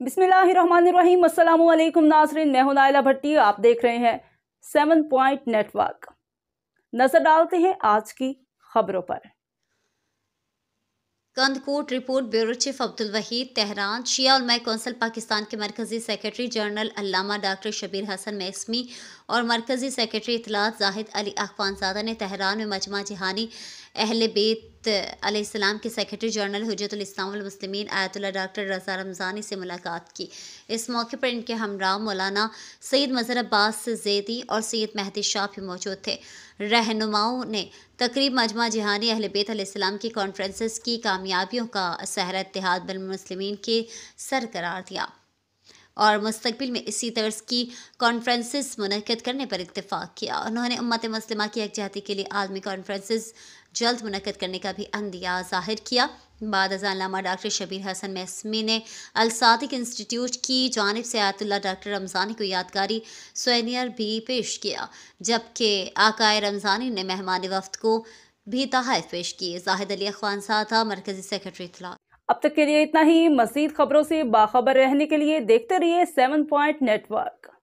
अस्सलाम वालेकुम नाजरीन मैं हूँ नाइला भट्टी, आप देख रहे हैं सेवन पॉइंट नेटवर्क। नज़र डालते हैं आज की खबरों पर। Kandkot report, bureau chief Abdul Wahid Tehran. शिया उलमा कौंसल पाकिस्तान के मरकजी सेक्रेटरी जनरल अल्लामा डॉक्टर शबीर हसन मैसमी और मरकजी सेक्रेटरी इतलात जाहिद अली अखवानजादा ने तेहरान में मजमा जहानी अहल बेत अलैहिस्सलाम के सेक्रेटरी जनरल हजरतुलस्लामसलमिन आयतुल्ला डॉक्टर रज़ा रमज़ानी से मुलाकात की। इस मौके पर इनके हमरा मौलाना सैद मज़र अब्बास जैदी और सैद महदी शाह भी मौजूद थे। रहनुमाओं ने तकरीब मजमा जहानी अहल बेत अलैहिस्सलाम की कॉन्फ्रेंसेस की कामयाबियों का सहरा इतिहाद बिलमसलिमिन के सर करार दिया। और मुस्तबिल में इसी तर्ज की कॉन्फ्रेंसेस मुनद करने पर इतफाक़ किया। उन्होंने उम्मत मुस्लिमा की यकजहती के लिए आलमी कॉन्फ्रेंसेस जल्द मुनद करने का भी अंदिया ज़ाहिर किया। बाद अजालामा डॉक्टर शबीर हसन मैसमी ने अलसादिक इंस्टीट्यूट की जानब से आयतुल्ला डॉक्टर रमज़ानी को यादगारी सोनियर भी पेश किया, जबकि आकाए रमज़ानी ने मेहमान वफ्त को भी तहफ़ पेश किए जाहिद अली अखवान साथा मरकज़ी सेक्रेटरी इतला अब तक के लिए इतना ही। मजीद खबरों से बाखबर रहने के लिए देखते रहिए सेवन पॉइंट नेटवर्क।